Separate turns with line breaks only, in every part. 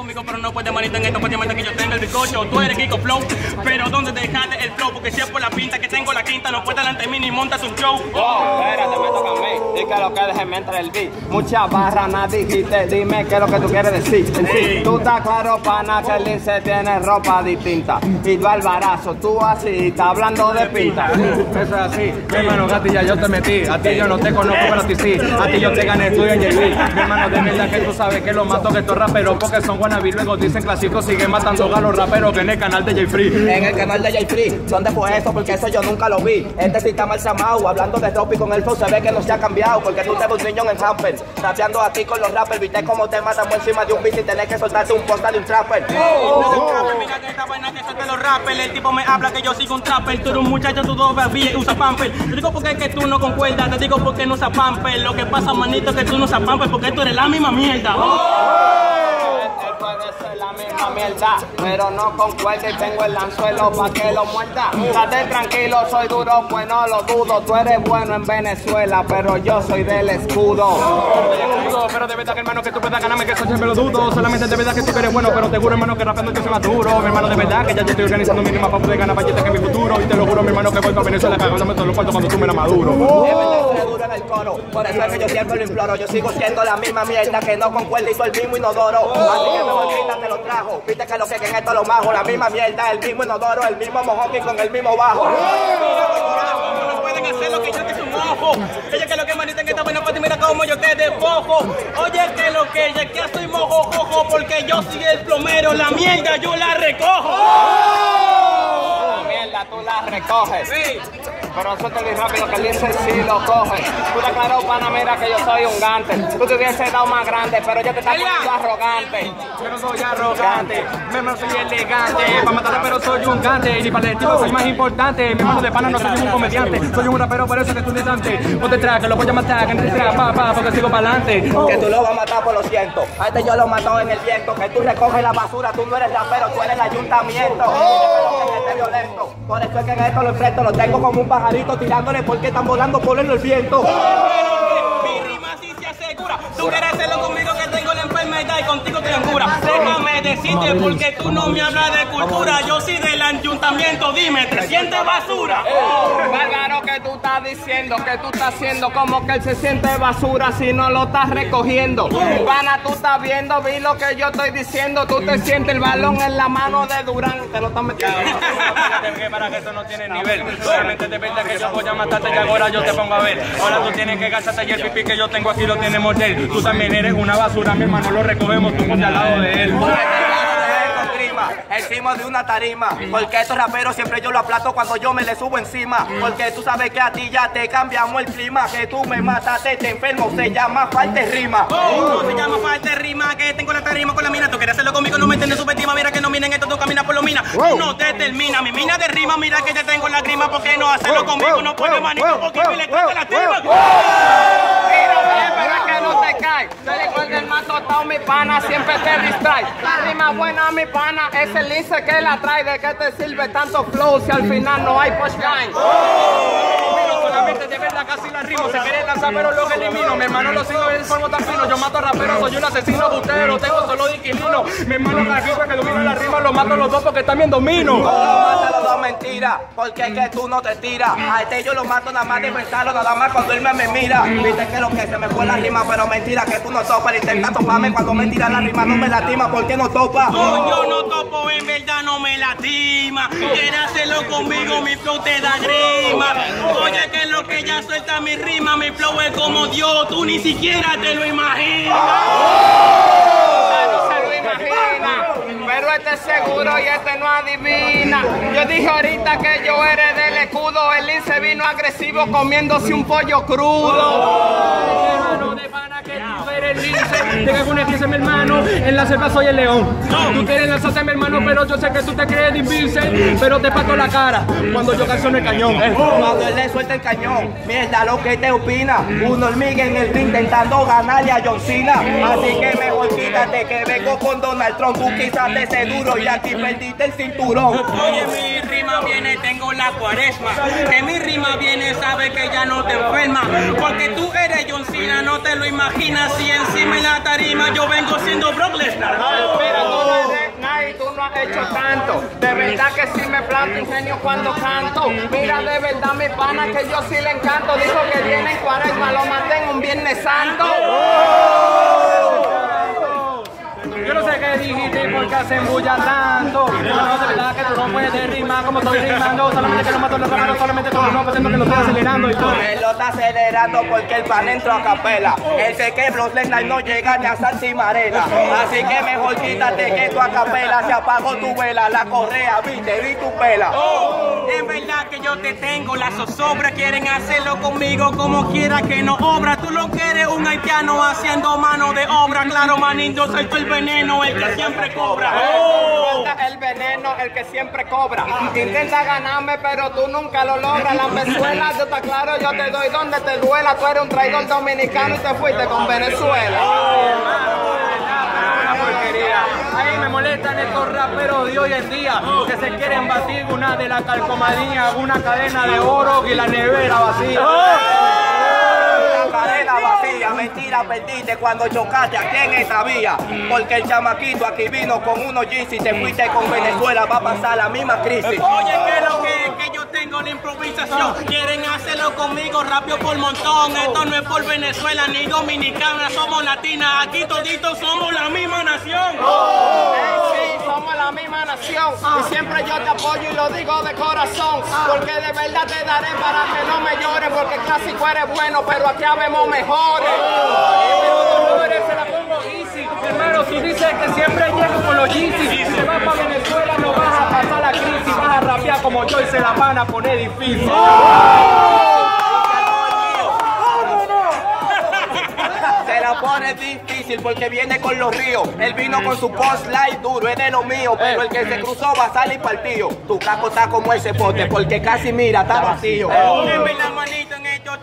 conmigo, pero no puedes manita en esto, prácticamente que yo tengo el bizcocho. Tú eres Kiko Flow, pero ¿dónde dejaste el flow? Porque si es por la pinta que tengo la quinta, no puedes delante de mí ni montas un show.
Oh, espérate, me toca a mí. Y que lo que déjeme entre el beat. Mucha barra, nada dijiste. Dime qué es lo que tú quieres decir. En sí, tú estás claro, pana, que el lince tiene ropa distinta. Y tú albarazo, tú así, estás hablando de pinta.
Eso es así. Mi hermano Gatti, ya yo te metí. A ti yo no te conozco, pero a ti sí. A ti yo te gané, tú y en JB. Mi hermano, de verdad que tú sabes que lo mato que estos raperos porque son wannabe. Luego dicen clásicos, siguen matando a los raperos que en el canal de J Free.
En el canal de J Free, ¿dónde fue eso? Porque eso yo nunca lo vi. Este sí está mal llamado, hablando de Tropi con el flow, se ve que no se ha cambiado. Porque tú te ves un niño en Hamper, rapeando a ti con los rappers. Viste cómo te matamos encima de un beat y tenés que soltarte un posta de un trapper.
No, mira que esta vaina que los rappers. El tipo me habla que yo sigo un trapper. Tú eres un muchacho, tú todavía usas pamper. Te digo porque es que tú no concuerdas, te digo porque no usas pamper. Lo que pasa, manito, es que tú no usas pamper porque tú eres la misma mierda.
La misma mierda, pero no concuerda y tengo el anzuelo pa' que lo muerda. Date tranquilo, soy duro, pues no lo dudo. Tú eres bueno en Venezuela, pero yo soy del escudo.
Pero de verdad que hermano que tú puedas ganarme que eso siempre lo dudo Solamente de verdad que tú eres bueno Pero te juro hermano que rapeando yo soy más duro Mi hermano de verdad que ya yo estoy organizando mi rima para poder ganar billetes que es mi futuro Y te lo juro mi hermano que voy para Venezuela cagándome todos los cuartos cuando tú me la maduro
que en el coro, por eso es que yo siempre lo imploro. Yo sigo siendo la misma mierda que no concuerda y soy el mismo inodoro. Así que mejor quítate lo trajo. Viste que lo que en esto lo majo, la misma mierda, el mismo inodoro, el mismo mojón con el mismo bajo.
no pueden hacer lo que yo te su mojo. Oye, que lo que manita en esta buena parte, mira cómo yo te despojo. Oye, que lo que ya que soy mojo, jojo, porque yo soy el plomero, la mierda yo la recojo.
La mierda tú la recoges. Pero suéltalo y rápido que el dice sí lo coge. Tú te claro, pana, mira que yo soy un gante. Tú te hubieses dado más grande, pero yo te estás poniendo arrogante.
Yo no soy arrogante, hermano soy elegante Para matar pero soy un gante Y para el estilo soy más importante Mi hermano de pana no soy un comediante Soy un rapero por eso que tú distante Ponte que lo voy a matar Que no te traga pa, pa, porque sigo para adelante
Que tú lo vas a matar por lo siento. A este yo lo mató en el viento. Que tú recoges la basura, tú no eres rapero, tú eres el ayuntamiento. Que este violento. Por eso es que en esto lo enfrento. Lo tengo como un pajarito tirándole porque están volando por el viento.
Y contigo te cura. Déjame decirte porque tú no me hablas de cultura. Yo soy del ayuntamiento. Dime, ¿te sientes basura?
Bárbaro que tú estás diciendo, que tú estás haciendo como que él se siente basura si no lo estás recogiendo. Pana, tú estás viendo, vi lo que yo estoy diciendo, tú te sientes el balón en la mano de Durán, te lo estás metiendo.
para que eso no tiene nivel Solamente de verdad que yo voy a matarte y ahora yo te pongo a ver Ahora tú tienes que gastarte y el pipí que yo tengo aquí lo tiene morder Tú también eres una basura, mi hermano, lo recogemos, tú al lado de él
Encima de una tarima, porque estos raperos siempre yo lo aplasto cuando yo me le subo encima. Porque tú sabes que a ti ya te cambiamos el clima. Que tú me mataste, te enfermo, se llama falta de rima.
Oh, se llama falta de rima que tengo la tarima con la mina. Tú quieres hacerlo conmigo, no me entiendes subestima. Mira que no miren esto, tú caminas por lo mina. No te termina. Mi mina de rima, mira que te tengo la grima. ¿Por qué no hacerlo conmigo? No puedes manito porque me le la tima.
Te cae. Te recuerda el más tostado, mi pana, siempre te distrae. La rima buena, mi pana, es el lince que la trae. ¿De qué te sirve tanto flow si al final no hay punchline?
De verdad casi la rimo Se quiere lanzar pero luego elimino Mi hermano lo sigo en forma tan fino Yo mato a raperos, soy un asesino butero Tengo solo de inquilino Mi hermano la rima que domina la rima Lo mato a los dos porque también domino
Mata los dos mentiras, porque es que tú no te tiras. A este yo lo mato nada más de pensarlo, nada más cuando él me, me mira. Viste que lo que se me fue la rima, pero mentira que tú no topas. Intenta toparme cuando me tira la rima, no me lastima, ¿por qué no topa?
No, yo no topo, en verdad no me lastima. Quiere hacerlo conmigo, mi flow te da grima. Oye, que lo que ya suelta mi rima, mi flow es como Dios, tú ni siquiera te lo imaginas.
no se lo imagina, pero este es seguro y este no adivina. Yo dije ahorita que yo eres del escudo, el lince vino agresivo comiéndose un pollo crudo.
Eres lince Llega con el mi hermano En la selva soy el león Tú quieres lanzarte mi hermano Pero yo sé que tú te crees difícil Pero te pato la cara Cuando yo en el cañón
Cuando él le suelta el cañón, mierda lo que te opina. Un hormiga en el ring intentando ganarle a John Cena. Así que mejor quítate que vengo con Donald Trump. Tú quizás te sé duro y aquí perdiste el cinturón.
Oye, mi rima viene, tengo la cuaresma. Que mi rima viene, sabe que ya no te enferma. Porque tú eres John Cena, no te lo imaginas. Si encima en la tarima yo vengo siendo Brock Lesnar.
Tú no eres nadie, tú no has hecho tanto. De verdad que sí me planto ingenio cuando canto. Mira, de verdad, mi pana, que yo sí le encanto. Dijo que viene en cuaresma, lo mantengo un viernes santo.
Yo no sé qué dijiste y por qué hacen bulla tanto. Pero no, verdad que tú no puedes rimar como estoy rimando. Solamente que no mato los raperos, solamente como no, pensando que lo estoy acelerando y todo.
Él lo está acelerando porque el pan entró a capela. El que que Lesnar no llega ni a Santimarena. Así que mejor quítate que tu a capela se apagó tu vela. La correa, viste, vi tu pela.
Es verdad que yo te tengo la zozobra, quieren hacerlo conmigo como quiera que no obra. Tú lo quieres un haitiano haciendo mano de obra. Claro, manito, soy tú el veneno, el que siempre cobra.
Suelta el veneno, el que siempre cobra. Intenta ganarme, pero tú nunca lo logras. La Venezuela, yo está claro, yo te doy donde te duela. Tú eres un traidor dominicano y te fuiste con Venezuela.
Porquería. Molestan estos raperos de hoy en día que se quieren batir una de la calcomanía, una cadena de oro y la nevera vacía.
La cadena vacía, mentira, perdiste cuando chocaste aquí en esta vía. Porque el chamaquito aquí vino con unos jeans y te fuiste con Venezuela. Va a pasar la misma crisis.
Oye, que la improvisación. Quieren hacerlo conmigo rápido por montón. Esto no es por Venezuela ni dominicana, somos latinas. Aquí toditos somos la misma nación.
Sí, somos la misma nación y siempre yo te apoyo y lo digo de corazón porque de verdad te daré para que no me llores porque el clásico eres bueno pero aquí habemos mejores.
Señores, se la pongo easy. Hermano, tú dices que siempre llego con los Yeezy. Y se la van a poner difícil.
Se la pone difícil porque viene con los ríos. Él vino con su post light duro, es de lo mío. Pero el que se cruzó va a salir partido. Tu caco está como ese pote porque casi mira, está vacío.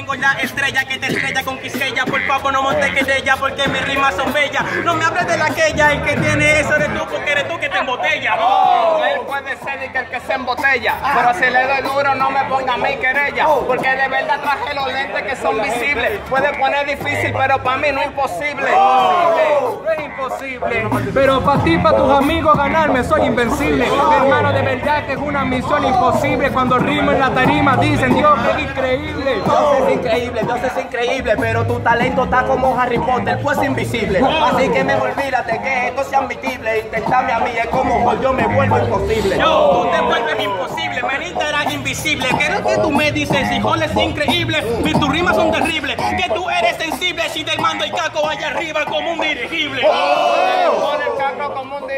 Tengo la estrella que te estrella con Quisqueya. Por favor, no monte que de ella porque mis rimas son bellas. No me hables de la aquella, el que tiene eso eres tú porque eres tú que te embotella.
Él puede ser el que, el que se embotella, pero si le doy duro no me ponga a mí querella, porque de verdad traje los lentes que son visibles. Puede poner difícil, pero para mí no es imposible.
No es imposible, pero para ti, para tus amigos ganarme soy invencible. Hermano, de verdad que es una misión imposible. Cuando rimo en la tarima dicen, Dios, que es increíble.
Es increíble, Dios es increíble, pero tu talento está como Harry Potter, pues invisible. Así que mejor olvídate que esto sea admitible. Intentarme a mí es como yo me vuelvo imposible.
Yo, tú te vuelves imposible, manita eras invisible. ¿Qué es lo que tú me dices, hijole, es increíble? Mis tus rimas son terribles. Que tú eres sensible si te mando el caco allá arriba como un dirigible.
Pon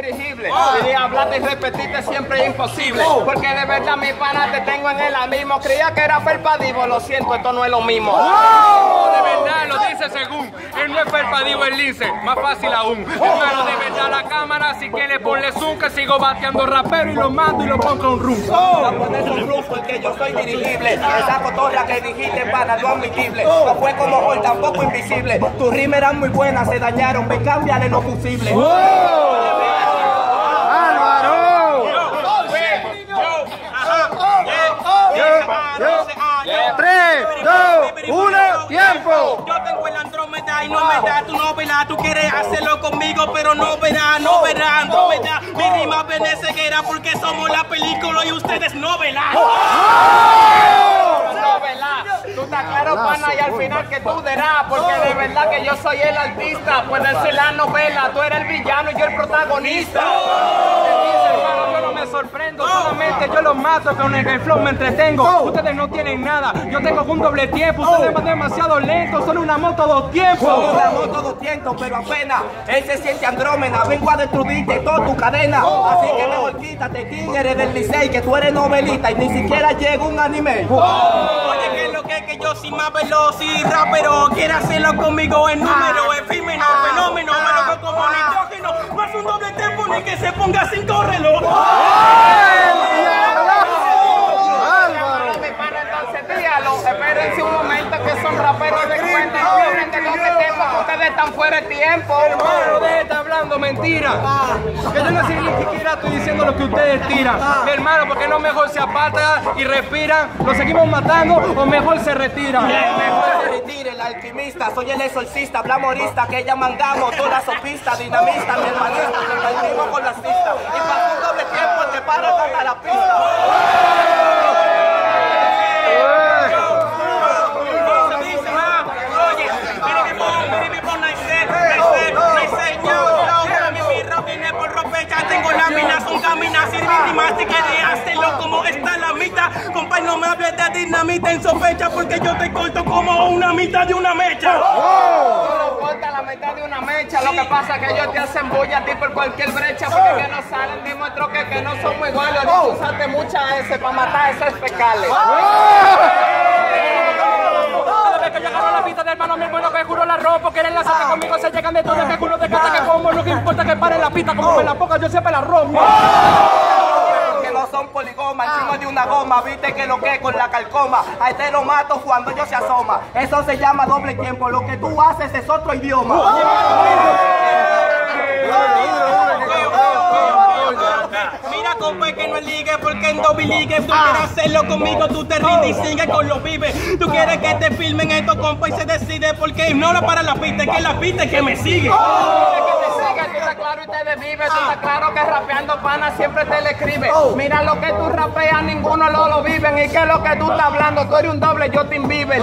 dirigible. Y hablarte y repetirte siempre es imposible. Porque de verdad, mi pana, te tengo en el mismo. Creía que era perpadivo, lo siento, esto no es lo mismo.
de verdad lo dice según. Él no es perpadivo el lince, más fácil aún. Hermano, de verdad la cámara, si quiere ponle zoom, que sigo bateando rapero y lo mando y lo pongo en room.
No pones un porque yo soy dirigible. Esa cotorra que dijiste, pana, no admitible. No fue como hoy, tampoco invisible. Tus rimas eran muy buenas, se dañaron. Ven, cámbiale lo fusible.
Tres, dos, uno, tiempo. Yo tengo el Andrómeda y no me da tu novela. Tú quieres hacerlo conmigo, pero no verás, no verás, no verás. Mi rima viene ceguera porque somos la película y ustedes no verán.
novela. Tú estás claro, pana, y al final que tú dirás, porque de verdad que yo soy el artista. Puede ser la novela, tú eres el villano y yo el protagonista.
Hermano, yo no me sorprendo, solamente yo los mato con el flow me entretengo. Ustedes no tienen nada, yo tengo un doble tiempo, ustedes van demasiado lentos, son una moto dos tiempos.
Una moto dos tiempos, pero apenas él se siente andrómena. Vengo a destruirte toda tu cadena. Así que mejor quítate, tigre del Licey, que tú eres novelista y ni siquiera llega un anime.
Oye, que es es yo soy más veloz y rapero. Quiere hacerlo conmigo en número, efímero, fenómeno, malo como nitrógeno. No es un doble tiempo ni que se ponga sin reloj.
Mi pana, entonces dígalo. Espérense un momento que son raperos de cuenta. Que ustedes están fuera de tiempo.
Hermano, de estar hablando mentira. Que yo no sé ni siquiera estoy diciendo lo que ustedes tiran. Hermano, porque no mejor se aparta y respiran, lo seguimos matando o mejor se retira.
Mejor se retire el alquimista, soy el exorcista, blamorista, que ella mangamos, toda sopista, dinamista, mi hermanista, que con la cista. Y para un doble tiempo te paro hasta la pista.
No me hables de dinamita en sospecha, porque yo te corto como una mitad de una mecha.
Solo corta la mitad de una mecha. Lo que pasa es que ellos te hacen bulla a ti por cualquier brecha. Porque que no salen, demuestro que, que no somos iguales. Ahorita usaste muchas S para matar a esos fecales.
Cada vez que llegaron a la pista del hermano, mi hermano que juro la ropa, que eres la sata conmigo, se llegan de todo, que culo de cata, que como, no que importa que pare la pista, como me la poca, yo siempre la rompo.
Son poligomas, encima de una goma, viste que lo que con la calcoma. A este lo mato cuando yo se asoma. Eso se llama doble tiempo, lo que tú haces es otro idioma.
Mira, compa, que no es ligue, porque en doble ligue tú quieres hacerlo conmigo, tú te rindes y sigues con los pibes. Tú quieres que te filmen esto, compa, y se decide porque ignora para la pista, que la pista que me sigue.
que te sigue, tú te desvive, tú estás claro que rapeando pana siempre te le escribe. Mira lo que tú rapeas, ninguno lo, lo viven. Y que es lo que tú estás hablando, tú eres un doble, yo te Bieber.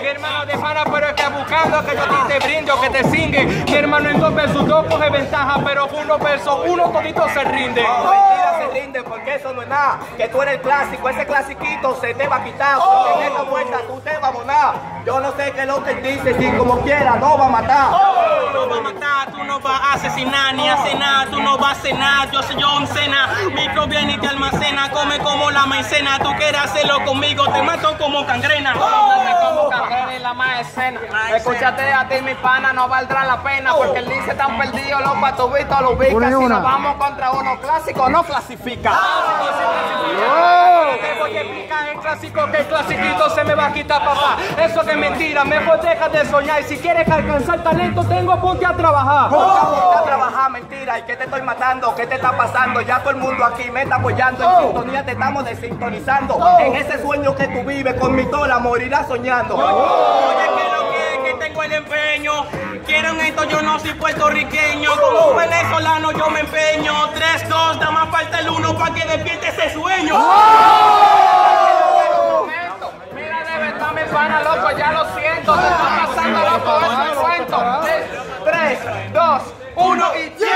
Mi hermano de pana, pero es que buscando que yo ti te brindo, que te singue. Mi hermano en dos versus dos coge ventaja, pero uno versus uno todito se rinde.
Mentira, se rinde porque eso no es nada. Que tú eres el clásico, ese clasiquito se te va a quitar. Porque en esta vuelta tú te vas a abonar. Yo no sé qué es lo que él dice, si como quiera no va a matar.
Tú no vas a matar, tú no vas a asesinar ni a cenar, tú no vas a cenar, yo soy John Cena, micro viene y te almacena, come como la maicena, tú quieres hacerlo conmigo, te mato como cangrena.
Dame como carrera y la más escena. Escúchate a ti, mi pana, no valdrá la pena. Porque el dice tan perdido, los patubitos lo ubican. Si nos vamos contra uno clásico, no clasifica.
Te voy a explicar el clásico que el clasiquito se me va a quitar, papá. Eso que es mentira, mejor deja de soñar. Y si quieres alcanzar talento, tengo ponte a trabajar.
Ponte a trabajar, mentira, ¿y qué te estoy matando? ¿Qué te está pasando? Ya todo el mundo aquí me está apoyando, en sintonía te estamos desintonizando. En ese sueño que tú vives con mi tola morirás soñando.
Oye, que lo que, que tengo el empeño, Quieren esto, yo no soy puertorriqueño. Como venezolano yo me empeño. 3, 2, da más falta el 1 para que despierte ese sueño. ¡Oh!
Mira, de verdad, mi pana, loco, ya lo siento. Te está pasando, loco, es el cuento. 3, 2, 1 y ya.